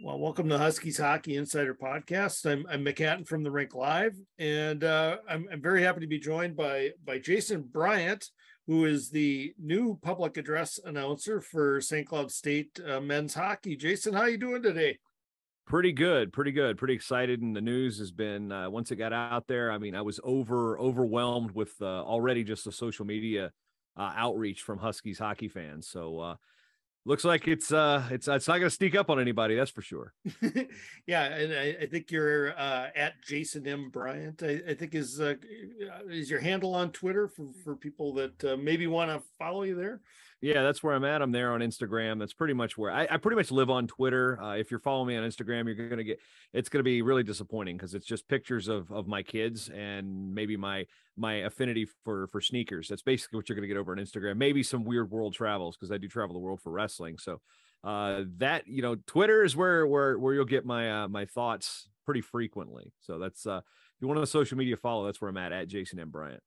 Well, welcome to Huskies Hockey Insider Podcast. I'm, I'm Mick Hatten from the Rink Live, and uh, I'm, I'm very happy to be joined by by Jason Bryant, who is the new public address announcer for St. Cloud State uh, men's hockey. Jason, how are you doing today? Pretty good, pretty good, pretty excited. And the news has been uh, once it got out there. I mean, I was over overwhelmed with uh, already just the social media uh, outreach from Huskies hockey fans. So uh, looks like it's uh it's it's not going to sneak up on anybody that's for sure. Yeah and I, I, think you're uh at jason m. Bryant i, I think is uh is your handle on twitter for for people that uh, maybe want to follow you there yeah, that's where I'm at. I'm there on Instagram. That's pretty much where I, I pretty much live on Twitter. Uh, if you're following me on Instagram, you're gonna get it's gonna be really disappointing because it's just pictures of of my kids and maybe my my affinity for for sneakers. That's basically what you're gonna get over on Instagram. Maybe some weird world travels because I do travel the world for wrestling. So uh, that you know, Twitter is where where where you'll get my uh, my thoughts pretty frequently. So that's uh, if you want a social media follow, that's where I'm at at Jason M Bryant.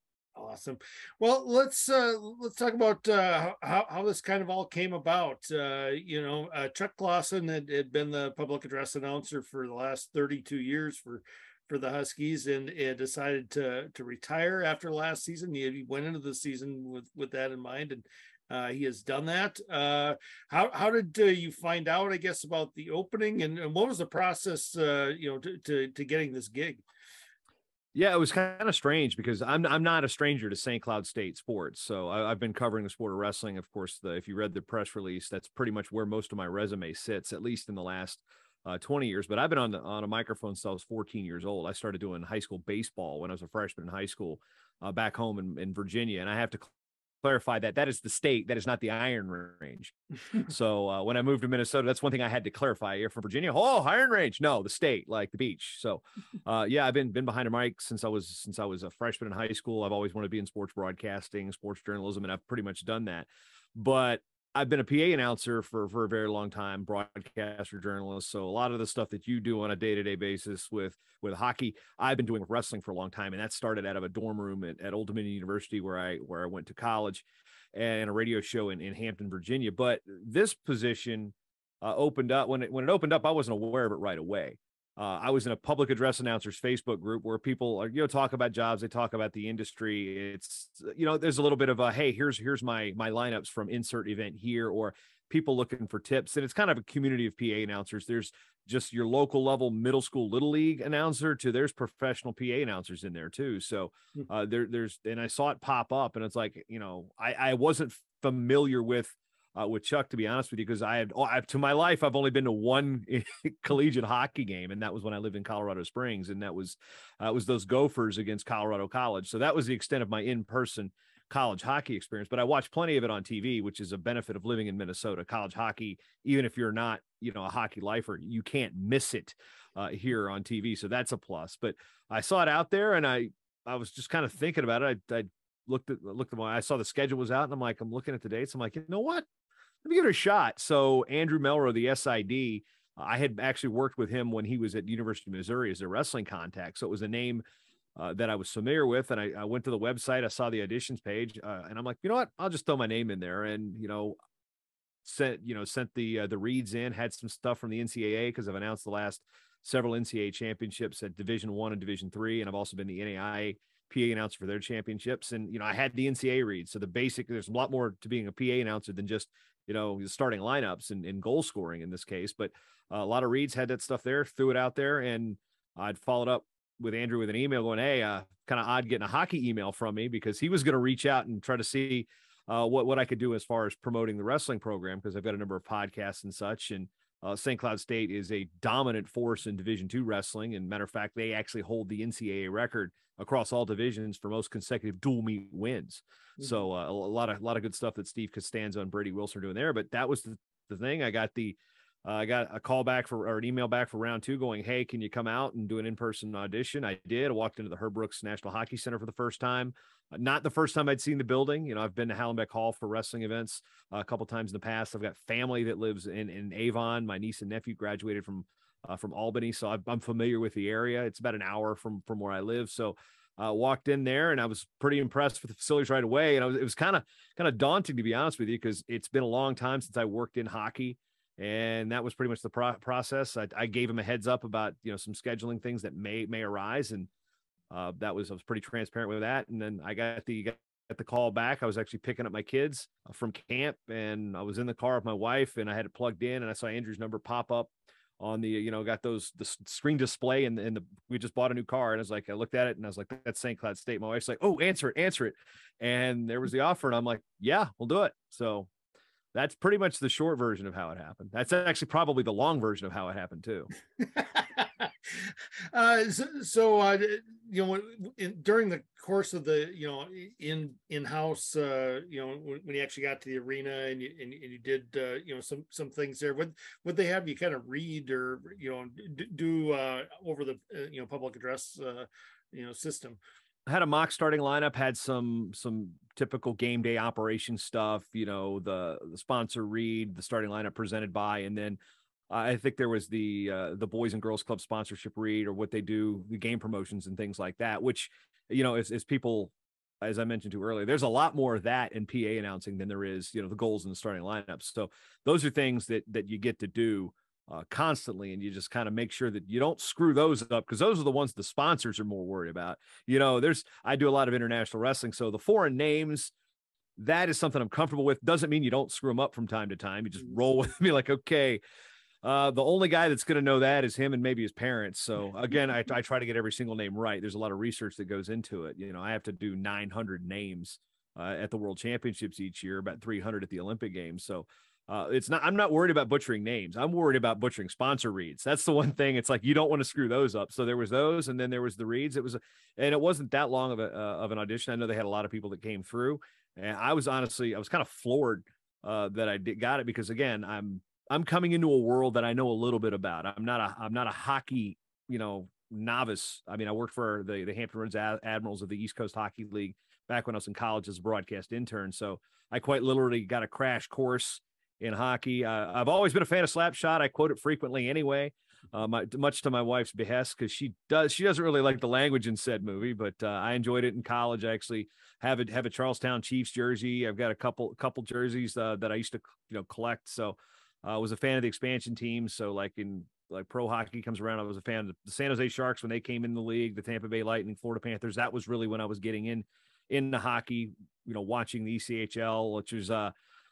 Awesome. Well, let's uh, let's talk about uh, how how this kind of all came about. Uh, you know, uh, Chuck Clausen had, had been the public address announcer for the last 32 years for for the Huskies, and, and decided to to retire after last season. He, he went into the season with with that in mind, and uh, he has done that. Uh, how how did uh, you find out? I guess about the opening, and, and what was the process? Uh, you know, to, to, to getting this gig. Yeah, it was kind of strange because I'm I'm not a stranger to St. Cloud State sports. So I, have been covering the sport of wrestling. Of course, the, if you read the press release, that's pretty much where most of my resume sits, at least in the last uh, 20 years. But I've been on the, on a microphone since I was 14 years old. I started doing high school baseball when I was a freshman in high school uh, back home in, in Virginia, and I have to clarify that that is the state that is not the iron range. So uh, when i moved to minnesota that's one thing i had to clarify you're from virginia? Oh iron range. No the state like the beach. So uh, yeah i've been been behind a mic since i was since i was a freshman in high school. I've always wanted to be in sports broadcasting sports journalism and i've pretty much done that. But I've been a PA announcer for for a very long time, broadcaster, journalist. So a lot of the stuff that you do on a day to day basis with with hockey, I've been doing with wrestling for a long time, and that started out of a dorm room at, at Old Dominion University where I where I went to college, and a radio show in, in Hampton, Virginia. But this position uh, opened up when it when it opened up, I wasn't aware of it right away. Uh, I was in a public address announcers Facebook group where people are, you know, talk about jobs. They talk about the industry. It's, you know, there's a little bit of a, hey, here's here's my my lineups from insert event here, or people looking for tips. And it's kind of a community of PA announcers. There's just your local level middle school little league announcer to there's professional PA announcers in there too. So hmm. uh, there there's and I saw it pop up, and it's like, you know, I I wasn't familiar with uh, with Chuck, to be honest with you, because I had oh, I, to my life I've only been to one collegiate hockey game, and that was when I lived in Colorado Springs, and that was uh, was those Gophers against Colorado College. So that was the extent of my in person college hockey experience. But I watched plenty of it on TV, which is a benefit of living in Minnesota. College hockey, even if you're not you know a hockey lifer, you can't miss it uh, here on TV, so that's a plus. But I saw it out there, and I I was just kind of thinking about it. I, I looked at looked at my I saw the schedule was out and I'm like, I'm looking at the dates. I'm like, you know what? Let me give it a shot. So Andrew Melro, the SID, I had actually worked with him when he was at University of Missouri as a wrestling contact. So it was a name uh, that I was familiar with. And I, I, went to the website, I saw the auditions page, uh, and I'm like, you know what? I'll just throw my name in there. And, you know, sent, you know, sent the, uh, the reads in, had some stuff from the NCAA because I've announced the last several NCAA championships at division one and division three. And I've also been the NAIA PA announcer for their championships. And, you know, I had the NCAA read. So the basic, there's a lot more to being a PA announcer than just you know, starting lineups and, and goal scoring in this case. But uh, a lot of reads had that stuff there, threw it out there, and I'd followed up with Andrew with an email going, "Hey, uh, kind of odd getting a hockey email from me because he was going to reach out and try to see uh, what what I could do as far as promoting the wrestling program because I've got a number of podcasts and such, and uh, St. Cloud State is a dominant force in Division two wrestling, and matter of fact, they actually hold the NCAA record across all divisions for most consecutive dual meet wins. Mm-hmm. So uh, a, lot of a lot of good stuff that Steve Costanzo and Brady Wilson are doing there. But that was the, the thing. I got the uh, I got a call back for or an email back for round two going, Hey, can you come out and do an in person audition? I did. I walked into the Herb Brooks National Hockey Center for the first time. Uh, not the first time I'd seen the building. You know, I've been to Halenbeck Hall for wrestling events uh, a couple times in the past. I've got family that lives in, in Avon. My niece and nephew graduated from uh, from Albany, so I'm familiar with the area. It's about an hour from from where I live. So uh, walked in there and I was pretty impressed with the facilities right away. And was, it was kind of kind of daunting to be honest with you because it's been a long time since I worked in hockey and that was pretty much the pro- process. I, I, gave him a heads up about you know some scheduling things that may may arise, and uh, that was I was pretty transparent with that. And then I got the got the call back. I was actually picking up my kids uh, from camp, and I was in the car with my wife, and I had it plugged in, and I saw Andrew's number pop up on the you know got those the screen display and, and the we just bought a new car and I was like I looked at it and I was like that's St. Cloud State. My wife's like oh answer it answer it, and there was the offer and I'm like yeah we'll do it. So that's pretty much the short version of how it happened. That's actually probably the long version of how it happened too. uh, so, so uh, you know, in, during the course of the, you know, in in house, uh, you know, when, when, you actually got to the arena and you and, and you did, uh, you know, some some things there, would would they have you kind of read or you know do uh, over the uh, you know public address you know system? had a mock starting lineup, had some some typical game day operation stuff, you know, the the sponsor read, the starting lineup presented by, and then I think there was the uh, the Boys and Girls Club sponsorship read or what they do, the game promotions and things like that, which you know, as, as people as I mentioned to earlier, there's a lot more of that in PA announcing than there is, you know, the goals and the starting lineups. So those are things that that you get to do uh, constantly, and you just kind of make sure that you don't screw those up because those are the ones the sponsors are more worried about. You know, there's I do a lot of international wrestling, so the foreign names that is something I'm comfortable with. Doesn't mean you don't screw them up from time to time. You just mm. roll with me like, okay. Uh, the only guy that's going to know that is him and maybe his parents. So again, I, I try to get every single name right. There's a lot of research that goes into it. You know, I have to do 900 names uh, at the World Championships each year, about 300 at the Olympic Games. So uh, it's not. I'm not worried about butchering names. I'm worried about butchering sponsor reads. That's the one thing. It's like you don't want to screw those up. So there was those, and then there was the reads. It was, and it wasn't that long of a uh, of an audition. I know they had a lot of people that came through, and I was honestly, I was kind of floored uh, that I did, got it because again, I'm I'm coming into a world that I know a little bit about. I'm not a I'm not a hockey, you know, novice. I mean, I worked for the the Hampton Roads Admirals of the East Coast Hockey League back when I was in college as a broadcast intern. So I quite literally got a crash course in hockey. Uh, I've always been a fan of Slapshot. I quote it frequently anyway, uh, my, much to my wife's behest because she does she doesn't really like the language in said movie, but uh, I enjoyed it in college. I actually have a have a Charlestown Chiefs jersey. I've got a couple couple jerseys uh, that I used to you know collect. So I was a fan of the expansion teams. So like in like pro hockey comes around, I was a fan of the San Jose Sharks when they came in the league, the Tampa Bay Lightning, Florida Panthers. That was really when I was getting in in the hockey. You know, watching the ECHL, which was uh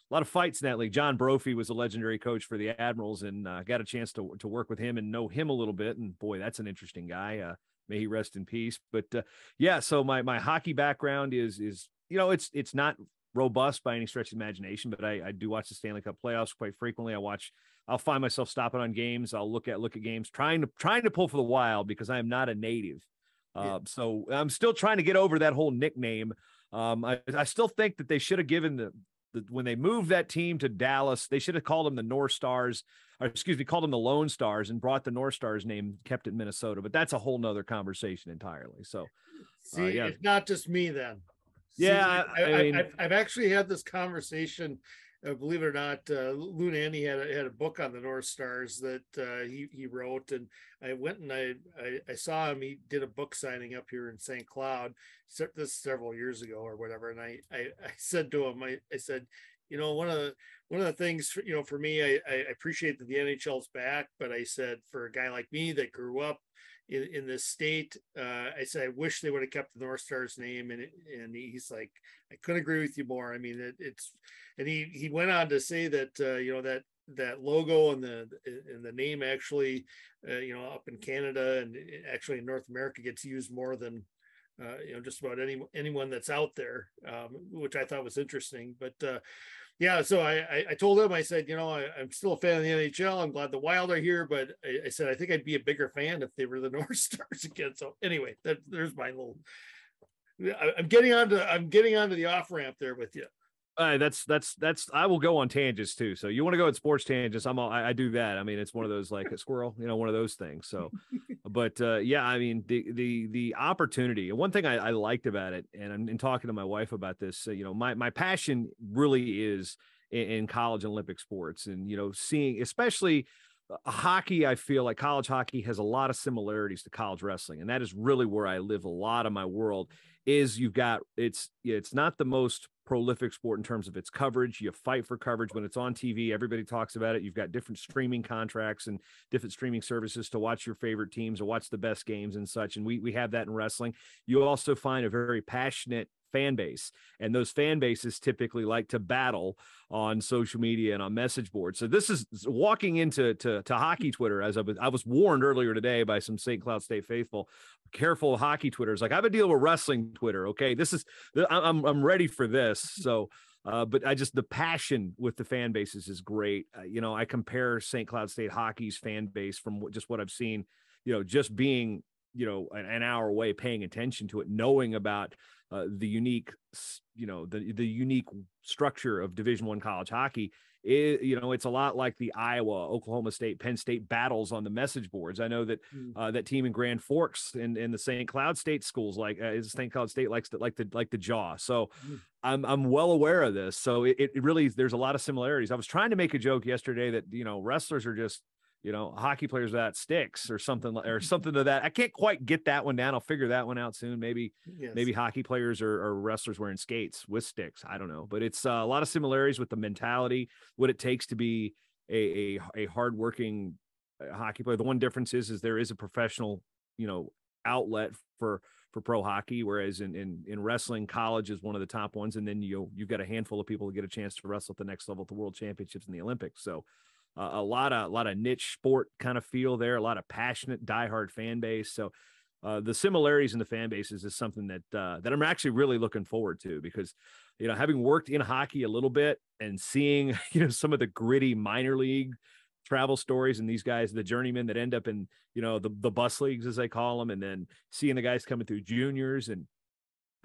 a lot of fights in that league. John Brophy was a legendary coach for the Admirals, and uh, got a chance to to work with him and know him a little bit. And boy, that's an interesting guy. Uh, may he rest in peace. But uh, yeah, so my my hockey background is is you know it's it's not robust by any stretch of imagination, but I, I do watch the Stanley Cup playoffs quite frequently. I watch. I'll find myself stopping on games. I'll look at look at games, trying to trying to pull for the Wild because I am not a native. Uh, yeah. So I'm still trying to get over that whole nickname. Um, I, I still think that they should have given the the, when they moved that team to Dallas, they should have called them the North Stars, or excuse me, called them the Lone Stars and brought the North Stars name, kept it in Minnesota. But that's a whole nother conversation entirely. So, uh, see, uh, yeah. it's not just me then. Yeah, I, I, mean, I've, I've, actually had this conversation. Uh, believe it or not, uh, Lou Nanne had a, had a book on the North Stars that uh, he he wrote, and I went and I, I, I saw him. He did a book signing up here in St. Cloud, this several years ago or whatever. And I I, I said to him, I, I said, you know, one of the one of the things, for, you know, for me, I, I appreciate that the NHL's back, but I said for a guy like me that grew up in, in this state. Uh, I said, I wish they would have kept the North Stars name. And, and he's like, I couldn't agree with you more. I mean, it, it's, and he, he went on to say that, uh, you know, that, that logo and the, and the name actually, uh, you know, up in Canada and actually in North America gets used more than, uh, you know, just about any anyone that's out there, um, which I thought was interesting. But uh, yeah, so I, I told him, I said, you know, I, am still a fan of the NHL. I'm glad the Wild are here, but I, I, said I think I'd be a bigger fan if they were the North Stars again. So anyway, that, there's my little. I, I'm getting onto I'm getting onto the off ramp there with you. That's that's that's I will go on tangents too. So you want to go at sports tangents? I'm all, I, I, do that. I mean, it's one of those like a squirrel, you know, one of those things. So, but uh, yeah, I mean the the the opportunity. One thing I, I liked about it, and I'm in talking to my wife about this. You know, my my passion really is in, in college and Olympic sports, and you know, seeing especially uh, hockey i feel like college hockey has a lot of similarities to college wrestling and that is really where i live a lot of my world is you've got it's it's not the most prolific sport in terms of its coverage. You fight for coverage when it's on TV. Everybody talks about it. You've got different streaming contracts and different streaming services to watch your favorite teams or watch the best games and such. And we we have that in wrestling. You also find a very passionate fan base and those fan bases typically like to battle on social media and on message boards so this is walking into to, to hockey twitter as I was, I was warned earlier today by some st cloud state faithful careful hockey twitters like i have a deal with wrestling twitter okay this is i'm, I'm ready for this so uh, but I just the passion with the fan bases is great. Uh, you know, I compare St. Cloud State hockey's fan base from just what I've seen. You know, just being you know an, an hour away, paying attention to it, knowing about uh, the unique, you know, the the unique structure of Division One college hockey. It, you know, it's a lot like the Iowa, Oklahoma State, Penn State battles on the message boards. I know that mm. uh, that team in Grand Forks and in, in the St. Cloud State schools, like uh, St. Cloud State, likes to like the like the jaw. So mm. I'm I'm well aware of this. So it, it really there's a lot of similarities. I was trying to make a joke yesterday that you know wrestlers are just you know, hockey players that sticks or something or something to that. I can't quite get that one down. I'll figure that one out soon. Maybe yes. maybe hockey players or, or, wrestlers wearing skates with sticks. I don't know, but it's uh, a lot of similarities with the mentality, what it takes to be a a, a hardworking uh, hockey player. The one difference is is there is a professional, you know, outlet for for pro hockey, whereas in in in wrestling, college is one of the top ones, and then you you've got a handful of people to get a chance to wrestle at the next level at the World Championships and the Olympics. So uh, a lot of a lot of niche sport kind of feel there, a lot of passionate, diehard fan base. So uh, the similarities in the fan bases is something that uh, that I'm actually really looking forward to because you know having worked in hockey a little bit and seeing you know some of the gritty minor league travel stories and these guys the journeymen that end up in you know the the bus leagues as they call them and then seeing the guys coming through juniors and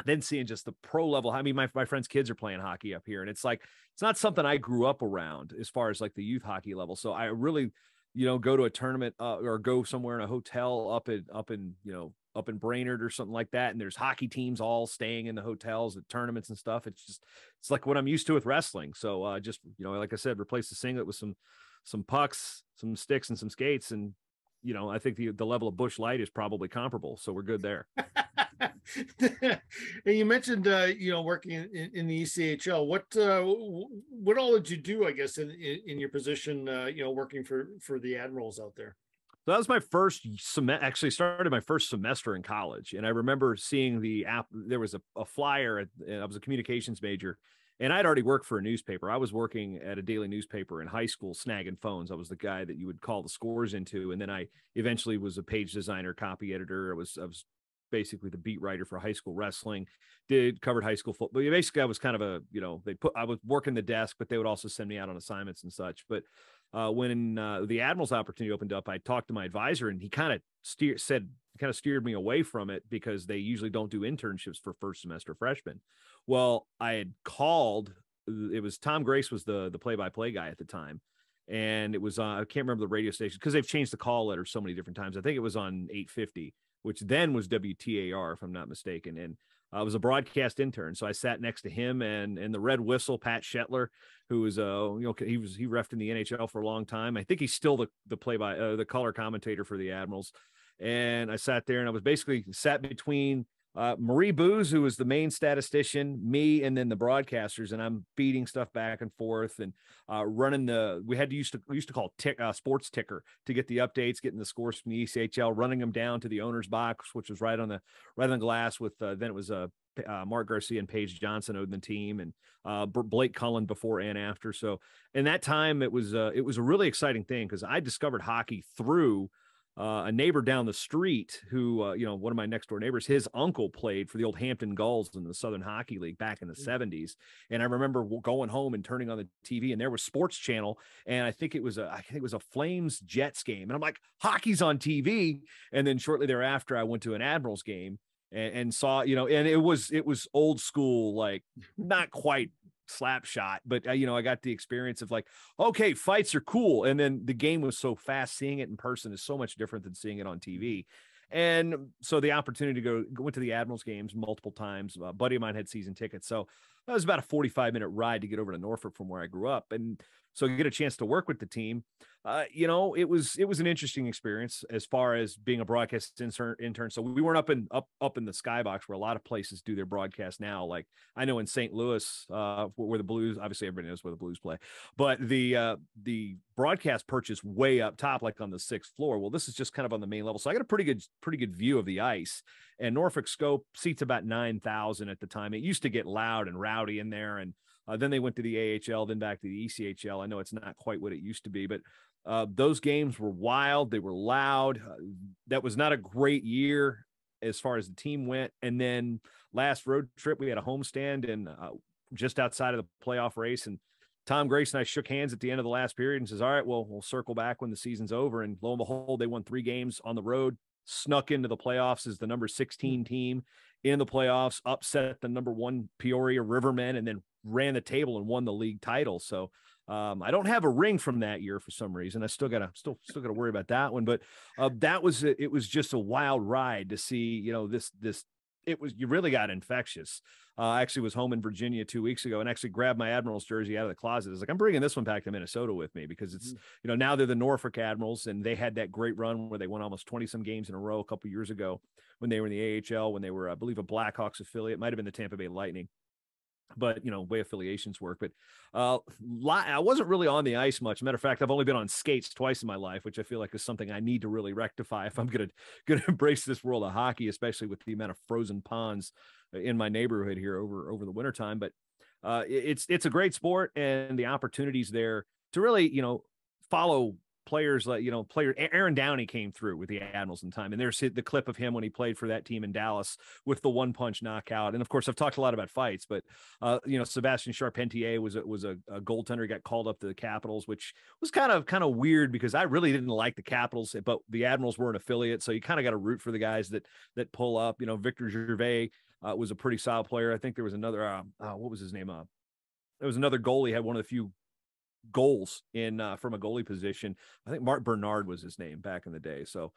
then seeing just the pro level. I mean, my, my friends' kids are playing hockey up here, and it's like it's not something I grew up around as far as like the youth hockey level. So I really, you know, go to a tournament uh, or go somewhere in a hotel up in up in you know up in Brainerd or something like that, and there's hockey teams all staying in the hotels at tournaments and stuff. It's just it's like what I'm used to with wrestling. So uh, just you know, like I said, replace the singlet with some some pucks, some sticks, and some skates, and you know, I think the the level of Busch Light is probably comparable. So we're good there. and you mentioned uh, you know working in, in the ECHL. What uh, what all did you do? I guess in in, in your position, uh, you know, working for for the Admirals out there. So that was my first semester. Actually, started my first semester in college, and I remember seeing the app. There was a, a flyer. At, I was a communications major, and I'd already worked for a newspaper. I was working at a daily newspaper in high school, snagging phones. I was the guy that you would call the scores into, and then I eventually was a page designer, copy editor. I was I was basically the beat writer for high school wrestling. Did covered high school football. Basically, I was kind of a you know they put I was working the desk, but they would also send me out on assignments and such. But uh, when uh, the Admirals opportunity opened up, I talked to my advisor, and he kind of steer said kind of steered me away from it because they usually don't do internships for first semester freshmen. Well, I had called. It was Tom Grace was the the play by play guy at the time, and it was uh, I can't remember the radio station because they've changed the call letter so many different times. I think it was on 850 which then was WTAR, if I'm not mistaken. And I was a broadcast intern, so I sat next to him and and the Red Whistle, Pat Shetler, who was uh you know he was he refed in the NHL for a long time. I think he's still the the play by uh, the color commentator for the Admirals. And I sat there and I was basically sat between uh, Marie Booz, who was the main statistician, me, and then the broadcasters, and I'm beating stuff back and forth and uh, running the. We had to used to used to call tick uh, sports ticker to get the updates, getting the scores from the ECHL, running them down to the owner's box, which was right on the right on the glass. With uh, then it was a. Uh, Mark Garcia and Paige Johnson owed the team, and uh, Blake Cullen before and after. So, in that time, it was uh, it was a really exciting thing because I discovered hockey through uh, a neighbor down the street who, uh, you know, one of my next door neighbors, his uncle played for the old Hampton Gulls in the Southern Hockey League back in the mm. 70s. And I remember going home and turning on the TV and there was Sports Channel. And I think it was a, I think it was a Flames Jets game. And I'm like, hockey's on TV. And then shortly thereafter, I went to an Admirals game and, and saw, you know, and it was, it was old school, like not quite slap shot but uh, you know i got the experience of like okay fights are cool and then the game was so fast seeing it in person is so much different than seeing it on tv and so the opportunity to go went to the admirals games multiple times a buddy of mine had season tickets so that was about a 45 minute ride to get over to Norfolk from where I grew up. And so you get a chance to work with the team. Uh, you know, it was it was an interesting experience as far as being a broadcast intern. intern. So we weren't up in up up in the skybox where a lot of places do their broadcast now. Like I know in St. Louis, uh, where the Blues, obviously everybody knows where the Blues play, but the uh, the broadcast perch is way up top, like on the sixth floor. Well, this is just kind of on the main level, so I got a pretty good pretty good view of the ice. And Norfolk Scope seats about nine thousand at the time. It used to get loud and rowdy in there, and uh, then they went to the AHL, then back to the ECHL. I know it's not quite what it used to be, but uh, those games were wild. They were loud. Uh, that was not a great year as far as the team went. And then last road trip, we had a homestand and uh, just outside of the playoff race. And Tom Grace and I shook hands at the end of the last period and says, All right, well, we'll circle back when the season's over. And lo and behold, they won three games on the road, snuck into the playoffs as the number 16 team in the playoffs, upset the number one Peoria Rivermen, and then ran the table and won the league title. So um, I don't have a ring from that year for some reason. I still gotta still still gotta worry about that one. But uh, that was it was just a wild ride to see. You know this this it was you really got infectious. Uh, I actually was home in Virginia two weeks ago and actually grabbed my Admirals jersey out of the closet. I was like, I'm bringing this one back to Minnesota with me because it's, mm-hmm. you know, now they're the Norfolk Admirals and they had that great run where they won almost 20 some games in a row a couple years ago when they were in the AHL, when they were, I believe, a Blackhawks affiliate, might have been the Tampa Bay Lightning but you know way affiliations work but uh i wasn't really on the ice much. Matter of fact i've only been on skates twice in my life which i feel like is something i need to really rectify if i'm gonna gonna embrace this world of hockey especially with the amount of frozen ponds in my neighborhood here over over the wintertime. But uh it's it's a great sport and the opportunities there to really you know follow players like you know player Aaron Downey came through with the Admirals in time and there's the clip of him when he played for that team in Dallas with the one punch knockout and of course I've talked a lot about fights but uh you know Sebastian Charpentier was a, was a, a goaltender got called up to the Capitals which was kind of kind of weird because I really didn't like the Capitals but the Admirals were an affiliate so you kind of got to root for the guys that that pull up you know Victor Gervais uh, was a pretty solid player. I think there was another uh, uh what was his name uh there was another goalie had one of the few goals in uh, from a goalie position. I think Mark Bernard was his name back in the day. So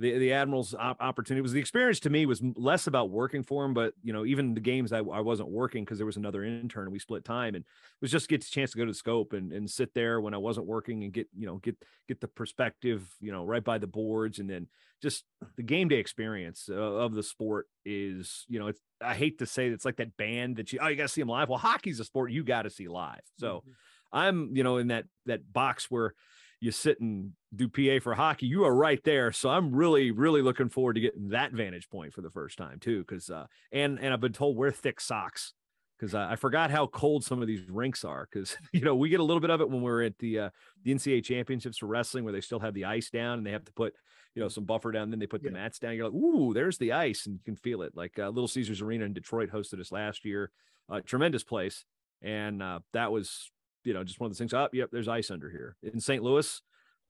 the the Admirals opportunity was the experience to me was less about working for him, but you know even the games I, I wasn't working because there was another intern and we split time and it was just get a chance to go to the scope and, and sit there when I wasn't working and get you know get get the perspective you know right by the boards and then just the game day experience uh, of the sport is you know it's I hate to say it's like that band that you oh you got to see them live well hockey's a sport you got to see live so. Mm-hmm I'm, you know, in that that box where you sit and do PA for hockey, you are right there. So I'm really, really looking forward to getting that vantage point for the first time too. Cause uh and and I've been told wear thick socks because uh, I forgot how cold some of these rinks are. Because you know we get a little bit of it when we're at the uh, the NCAA championships for wrestling, where they still have the ice down and they have to put you know some buffer down. Then they put yeah. the mats down. You're like, ooh, there's the ice, and you can feel it. Like uh, Little Caesars Arena in Detroit hosted us last year, uh, tremendous place, and uh, that was you know, just one of those things. Up, oh, yep, there's ice under here in St. Louis.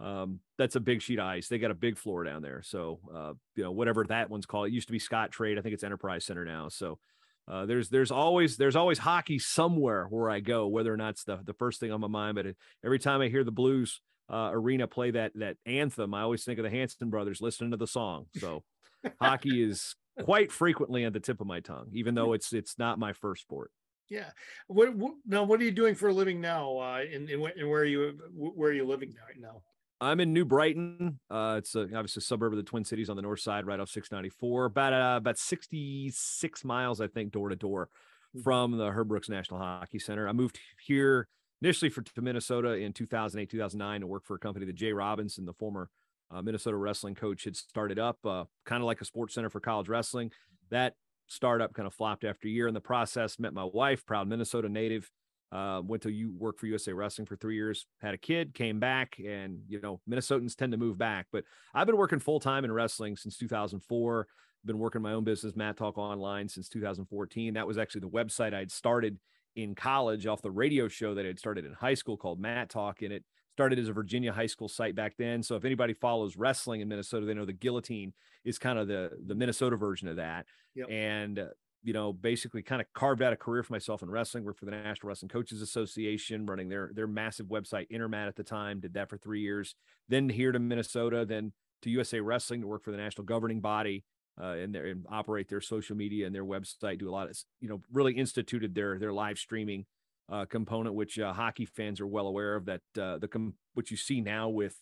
Um, that's a big sheet of ice. They got a big floor down there. So, uh, you know, whatever that one's called, it used to be Scottrade. I think it's Enterprise Center now. So, uh, there's there's always there's always hockey somewhere where I go, whether or not it's the the first thing on my mind. But every time I hear the Blues uh, arena play that that anthem, I always think of the Hanson brothers listening to the song. So, hockey is quite frequently at the tip of my tongue, even though it's it's not my first sport. Yeah. What, what, now? What are you doing for a living now? Uh, and, and, where are you? Where are you living right now? I'm in New Brighton. Uh, it's a, obviously a suburb of the Twin Cities on the north side, right off 694. About uh, about 66 miles, I think, door to door mm-hmm. from the Herb Brooks National Hockey Center. I moved here initially for to Minnesota in 2008, 2009 to work for a company that Jay Robinson, the former uh, Minnesota wrestling coach, had started up, uh, kind of like a sports center for college wrestling. That startup kind of flopped after a year in the process. Met my wife, proud Minnesota native. Uh, went to you work for USA Wrestling for three years, had a kid, came back, and you know Minnesotans tend to move back. But I've been working full time in wrestling since 2004. Been working my own business, Mat Talk Online, since 2014. That was actually the website I'd started in college off the radio show that I'd started in high school called Mat Talk. And it started as a Virginia high school site back then. So if anybody follows wrestling in Minnesota, they know the guillotine is kind of the the Minnesota version of that. Yep. And uh, you know, basically kind of carved out a career for myself in wrestling. Worked for the National Wrestling Coaches Association, running their their massive website Intermat at the time. Did that for three years. Then here to Minnesota, then to USA Wrestling to work for the national governing body. uh, and, their, and operate their social media and their website, do a lot of, you know, really instituted their their live streaming uh, component, which uh, hockey fans are well aware of. That uh, the com- what you see now with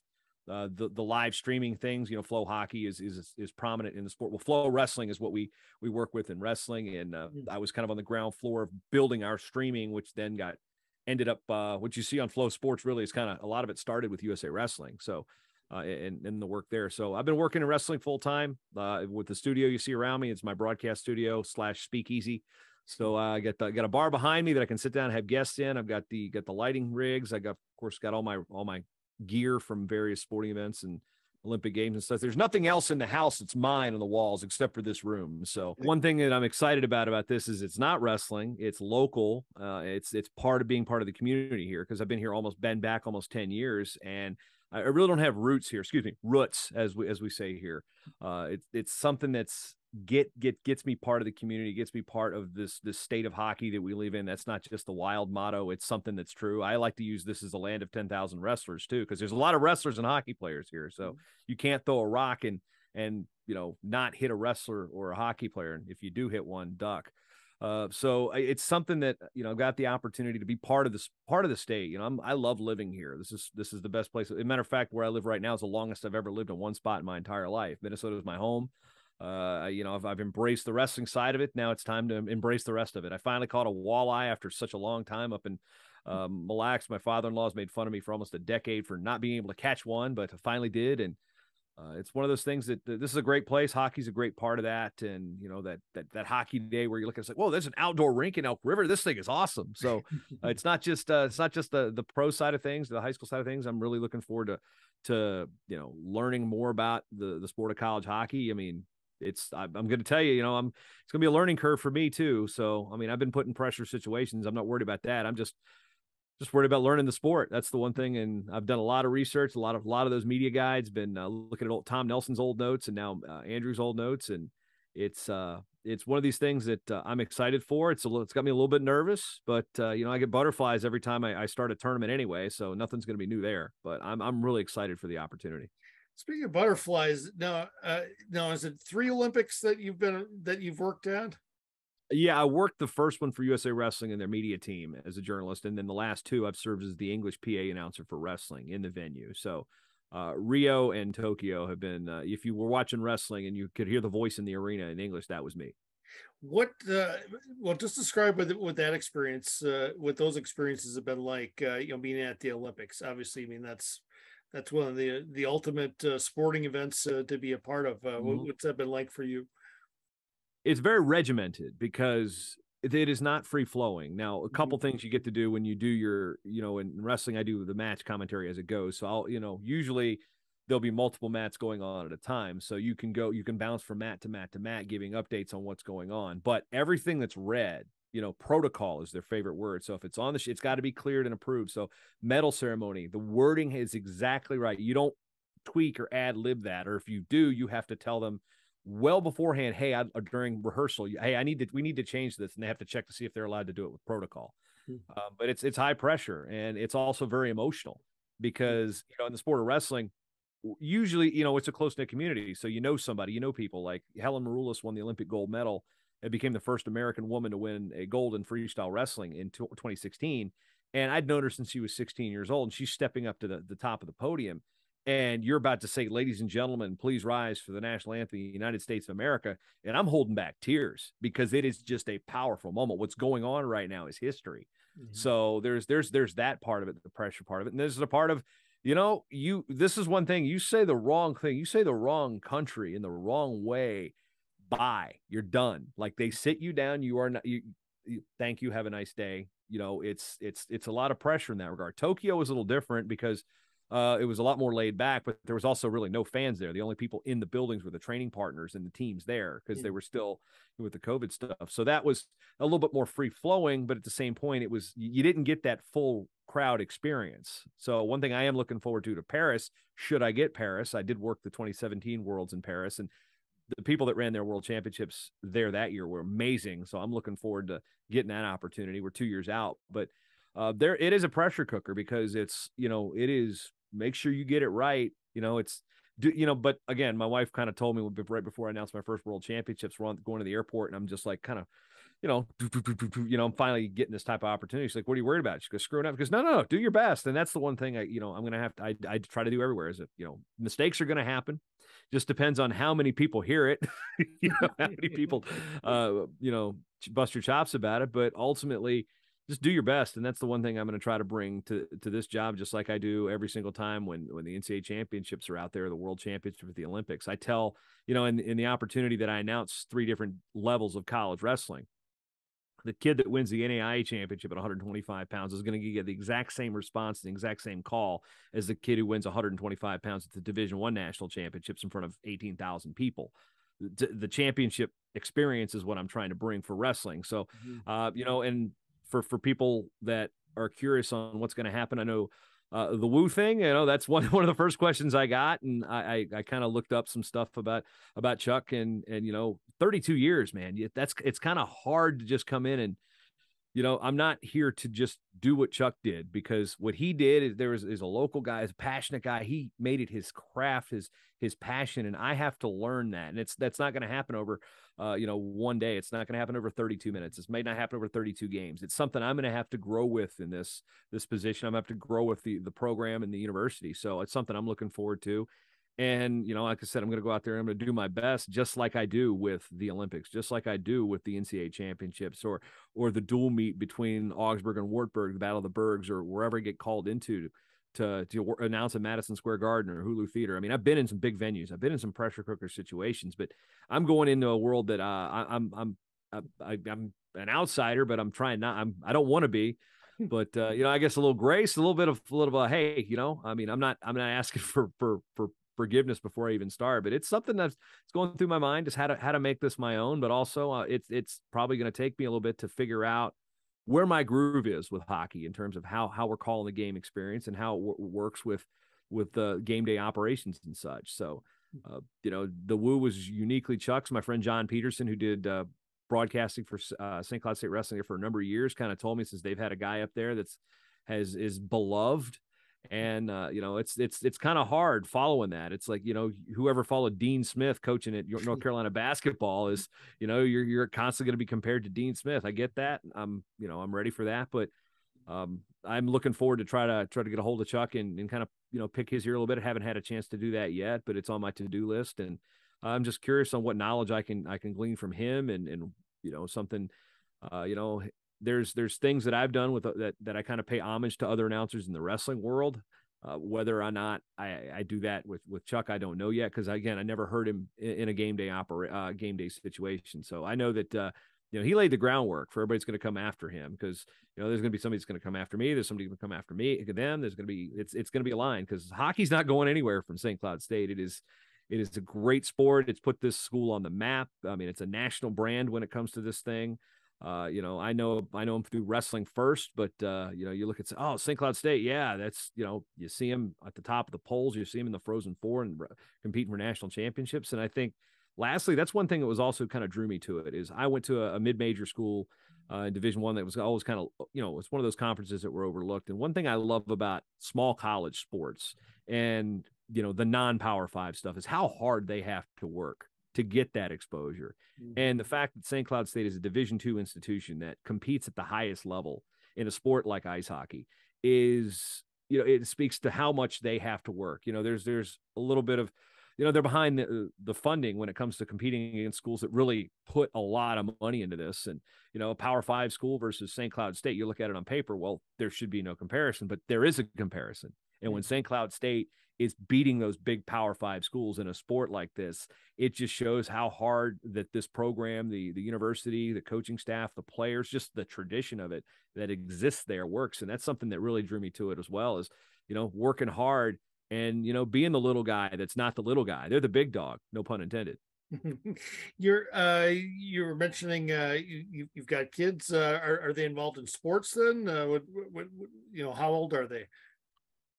uh, the the live streaming things, you know, Flow Hockey is is is prominent in the sport. Well, Flow Wrestling is what we we work with in wrestling, and uh, mm. I was kind of on the ground floor of building our streaming, which then got ended up uh, what you see on Flow Sports. Really, is kind of a lot of it started with USA Wrestling. So. Uh, and, and the work there. So I've been working in wrestling full time uh, with the studio you see around me. It's my broadcast studio slash speakeasy. So uh, I got the, got a bar behind me that I can sit down and have guests in. I've got the got the lighting rigs. I got of course got all my all my gear from various sporting events and Olympic games and stuff. There's nothing else in the house that's mine on the walls except for this room. So one thing that I'm excited about about this is it's not wrestling. It's local. Uh, it's it's part of being part of the community here because I've been here almost been back almost 10 years and I really don't have roots here. Excuse me, roots as we as we say here. Uh, it's it's something that's get get gets me part of the community gets me part of this this state of hockey that we live in that's not just a wild motto it's something that's true i like to use this as a land of 10,000 wrestlers too because there's a lot of wrestlers and hockey players here so mm-hmm. you can't throw a rock and and you know not hit a wrestler or a hockey player and if you do hit one duck uh, so it's something that you know got the opportunity to be part of this part of the state. You know, I'm, I love living here. This is this is the best place. As a matter of fact, where I live right now is the longest I've ever lived in one spot in my entire life. Minnesota is my home uh, you know, I've, I've embraced the wrestling side of it. Now it's time to embrace the rest of it. I finally caught a walleye after such a long time up in um, Mille Lacs. My father-in-law's made fun of me for almost a decade for not being able to catch one, but I finally did. And uh, it's one of those things that, that, this is a great place. Hockey's a great part of that, and you know that that that hockey day where you look at it's like, whoa, there's an outdoor rink in Elk River. This thing is awesome. So uh, it's not just uh, it's not just the the pro side of things, the high school side of things. I'm really looking forward to to you know learning more about the the sport of college hockey. I mean, it's I'm, going to tell you, you know, I'm it's going to be a learning curve for me too. So I mean, I've been put in pressure situations. I'm not worried about that. I'm just just worried about learning the sport. That's the one thing. And I've done a lot of research, a lot of a lot of those media guides. Been uh, looking at old, Tom Nelson's old notes and now uh, Andrew's old notes, and it's uh it's one of these things that uh, I'm excited for. It's a little, it's got me a little bit nervous, but uh, you know I get butterflies every time I, I start a tournament anyway, so nothing's going to be new there. But I'm I'm really excited for the opportunity. Speaking of butterflies, now, uh, now is it three Olympics that you've been that you've worked at? Yeah, I worked the first one for USA Wrestling and their media team as a journalist, and then the last two I've served as the English PA announcer for wrestling in the venue. So uh, Rio and Tokyo have been. Uh, if you were watching wrestling and you could hear the voice in the arena in English, that was me. What? Uh, well, just describe what what that experience, uh, what those experiences have been like. Uh, you know, being at the Olympics. Obviously, I mean that's that's one of the the ultimate uh, sporting events uh, to be a part of. Uh, mm-hmm. What's that been like for you? It's very regimented because it is not free flowing. Now, a couple mm-hmm. things you get to do when you do your, you know, in wrestling, I do the match commentary as it goes. So I'll, you know, usually there'll be multiple mats going on at a time. So you can go, you can bounce from mat to mat to mat, giving updates on what's going on. But everything that's red you know protocol is their favorite word. So if it's on the sh- it's got to be cleared and approved. So medal ceremony the wording is exactly right. You don't tweak or ad lib that or if you do you have to tell them well beforehand hey I, uh, during rehearsal hey i need to we need to change this and they have to check to see if they're allowed to do it with protocol. Mm-hmm. uh, but it's it's high pressure and it's also very emotional because you know in the sport of wrestling usually you know it's a close-knit community. So you know somebody you know people like helen maroulis won the olympic gold medal and became the first American woman to win a gold in freestyle wrestling in 2016. And I'd known her since she was 16 years old, and she's stepping up to the, the top of the podium. And you're about to say, ladies and gentlemen, please rise for the national anthem of the United States of America. And I'm holding back tears because it is just a powerful moment. What's going on right now is history. Mm-hmm. So there's there's there's that part of it, the pressure part of it. And there's a part of, you know, you this is one thing, you say the wrong thing, you say the wrong country in the wrong way bye. You're done. Like they sit you down. You are not you, you, thank you. Have a nice day. You know it's it's it's a lot of pressure in that regard. Tokyo was a little different because uh, it was a lot more laid back but there was also really no fans there. The only people in the buildings were the training partners and the teams there because they were still with the covid stuff. So that was a little bit more free flowing but at the same point it was you didn't get that full crowd experience. So one thing i am looking forward to to paris should i get paris? I did work the 2017 worlds in paris and the people that ran their world championships there that year were amazing. So I'm looking forward to getting that opportunity. We're two years out, but uh, there it is a pressure cooker because it's you know it is make sure you get it right. You know it's do you know? But again, my wife kind of told me right before I announced my first world championships, we're going to the airport, and I'm just like kind of you know, you know, I'm finally getting this type of opportunity. She's like, "What are you worried about?" She goes, "Screwing up." Because no, no, no, do your best, and that's the one thing I, you know, I'm gonna have to. I, I try to do everywhere. Is that you know, mistakes are gonna happen. Just depends on how many people hear it. you know, how many people, uh, you know, bust your chops about it. But ultimately, just do your best, and that's the one thing I'm going to try to bring to to this job, just like I do every single time when when the NCAA championships are out there, the World Championships, the Olympics. I tell you know, in in the opportunity that I announce three different levels of college wrestling the kid that wins the NAIA championship at 125 pounds is going to get the exact same response, the exact same call as the kid who wins 125 pounds at the Division One national championships in front of 18,000 people. The, the, championship experience is what I'm trying to bring for wrestling. So, mm-hmm. uh, you know, and for for people that are curious on what's going to happen, I know uh, the woo thing, you know, that's one one of the first questions I got, and I I, I kind of looked up some stuff about about Chuck and and you know, 32 years, man. That's it's kind of hard to just come in and you know, I'm not here to just do what Chuck did because what he did is there is, is a local guy, is a passionate guy. He made it his craft, his his passion, and I have to learn that. And it's that's not going to happen over, uh, you know, one day. It's not going to happen over 32 minutes. It may not happen over 32 games. It's something I'm going to have to grow with in this this position. I'm going to have to grow with the the program and the university. So it's something I'm looking forward to. And, you know, like I said, I'm going to go out there and I'm going to do my best, just like I do with the Olympics, just like I do with the NCAA championships or, or the dual meet between Augsburg and Wartburg, the Battle of the Bergs, or wherever I get called into to, to announce at Madison Square Garden or Hulu Theater. I mean, I've been in some big venues, I've been in some pressure cooker situations, but I'm going into a world that uh, I, I'm, I'm, I, I'm an outsider, but I'm trying not, I'm, I don't want to be but uh, you know, I guess a little grace, a little bit of a little bit of hey, you know, I mean, I'm not I'm not asking for for for forgiveness before I even start. But it's something that's it's going through my mind, is how to how to make this my own. But also, uh, it's it's probably going to take me a little bit to figure out where my groove is with hockey in terms of how how we're calling the game experience and how it w- works with with the game day operations and such. So, uh, you know, the Woo was uniquely Chuck's. My friend John Peterson, who did uh, broadcasting for uh, St. Cloud State Wrestling for a number of years, kind of told me since they've had a guy up there that's has is beloved and uh, you know it's it's it's kind of hard following that. It's like you know whoever followed dean smith coaching at north carolina basketball is you know you're you're constantly going to be compared to dean smith. I get that. I'm you know i'm ready for that but um, i'm looking forward to try to try to get a hold of chuck and, and kind of you know pick his ear a little bit. I haven't had a chance to do that yet but it's on my to-do list and i'm just curious on what knowledge i can i can glean from him and and you know something uh, you know there's there's things that I've done with uh, that that I kind of pay homage to other announcers in the wrestling world. Uh, whether or not I, I do that with with Chuck, I don't know yet because again, I never heard him in, in a game day opera uh, game day situation. So I know that uh, you know he laid the groundwork for everybody's going to come after him because you know there's going to be somebody that's going to come after me. There's somebody going to come after me. Them. There's going to be it's it's going to be a line because hockey's not going anywhere from St. Cloud State. It is it is a great sport. It's put this school on the map. I mean, it's a national brand when it comes to this thing. Uh, you know, I know I know him through wrestling first, but uh, you know, you look at oh St. Cloud State, yeah, that's you know, you see him at the top of the polls, you see him in the Frozen Four and competing for national championships, and I think lastly, that's one thing that was also kind of drew me to it is I went to a, a mid-major school uh, in Division One that was always kind of you know it's one of those conferences that were overlooked, and one thing I love about small college sports and you know the non-power five stuff is how hard they have to work to get that exposure. Mm-hmm. And the fact that St. Cloud State is a Division two institution that competes at the highest level in a sport like ice hockey is, you know, it speaks to how much they have to work. You know, there's there's a little bit of, you know, they're behind the, the funding when it comes to competing against schools that really put a lot of money into this. And, you know, a Power Five school versus St. Cloud State, you look at it on paper, well, there should be no comparison, but there is a comparison. And when St. Cloud State is beating those big power five schools in a sport like this it just shows how hard that this program the the university the coaching staff the players just the tradition of it that exists there works. And that's something that really drew me to it as well is you know working hard and you know being the little guy that's not the little guy. They're the big dog no pun intended. You're uh you were mentioning uh you you've got kids uh are, are they involved in sports then? Uh what, what, what you know how old are they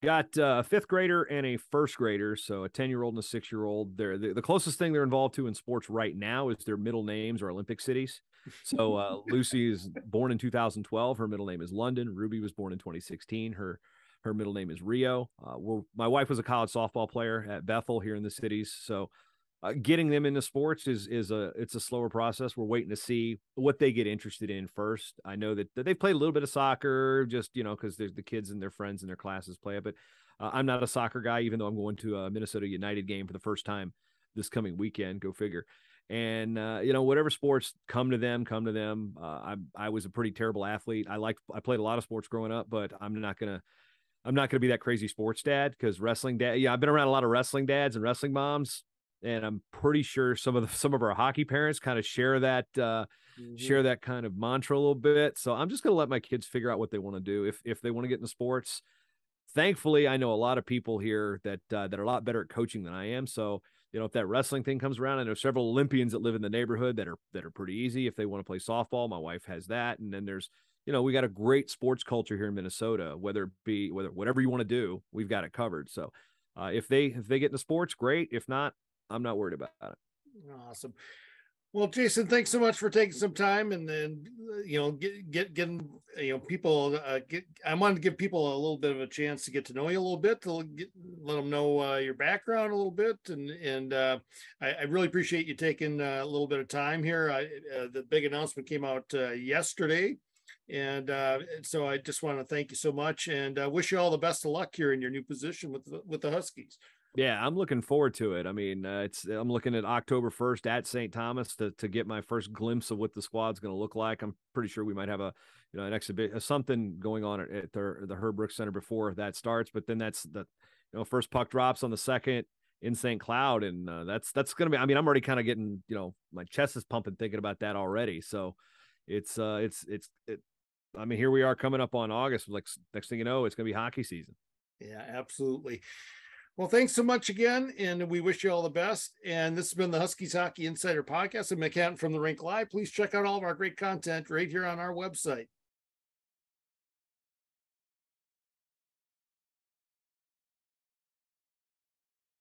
Got uh, a fifth grader and a first grader, so a ten year old and a six year old. They're the, the, closest thing they're involved to in sports right now is their middle names or Olympic cities. So uh, Lucy is born in 2012. Her middle name is London. Ruby was born in 2016. Her Her middle name is Rio. Uh, we're, my wife was a college softball player at Bethel here in the cities, so uh, getting them into sports is is a it's a slower process. We're waiting to see what they get interested in first. I know that, that they've played a little bit of soccer, just you know, because there's the kids and their friends and their classes play it. But uh, I'm not a soccer guy, even though I'm going to a Minnesota United game for the first time this coming weekend. Go figure. And uh, you know, whatever sports come to them, come to them. Uh, I I was a pretty terrible athlete. I like I played a lot of sports growing up, but I'm not gonna I'm not gonna be that crazy sports dad because wrestling dad. Yeah, I've been around a lot of wrestling dads and wrestling moms and I'm pretty sure some of the some of our hockey parents kind of share that uh, mm-hmm. share that kind of mantra a little bit. So I'm just going to let my kids figure out what they want to do. If if they want to get into sports, thankfully I know a lot of people here that uh, that are a lot better at coaching than I am. So you know if that wrestling thing comes around, I know several Olympians that live in the neighborhood that are that are pretty easy. If they want to play softball, my wife has that, and then there's you know we got a great sports culture here in Minnesota. Whether it be whether whatever you want to do, we've got it covered. So. Uh, if they if they get into sports, great. If not, I'm not worried about it. Awesome. Well, Jason, thanks so much for taking some time and then you know get get getting you know people uh, get. I wanted to give people a little bit of a chance to get to know you a little bit to get, let them know uh, your background a little bit and and uh, I, I, really appreciate you taking uh, a little bit of time here. I, uh, the big announcement came out uh, yesterday, and so I just want to thank you so much and wish you all the best of luck here in your new position with with the Huskies. Yeah, I'm looking forward to it. I mean, uh, it's I'm looking at October 1st at St. Thomas to to get my first glimpse of what the squad's going to look like. I'm pretty sure we might have a you know an exhibit uh, something going on at, at the the Center before that starts. But then that's the you know first puck drops on the second in St. Cloud, and uh, that's that's going to be. I mean, I'm already kind of getting you know my chest is pumping thinking about that already. So it's uh it's it's it, I mean, here we are coming up on August. Like next thing you know, it's going to be hockey season. Yeah, absolutely. Well, thanks so much again, and we wish you all the best. And this has been the Huskies Hockey Insider Podcast. I'm Mick Hatten from the Rink Live. Please check out all of our great content right here on our website.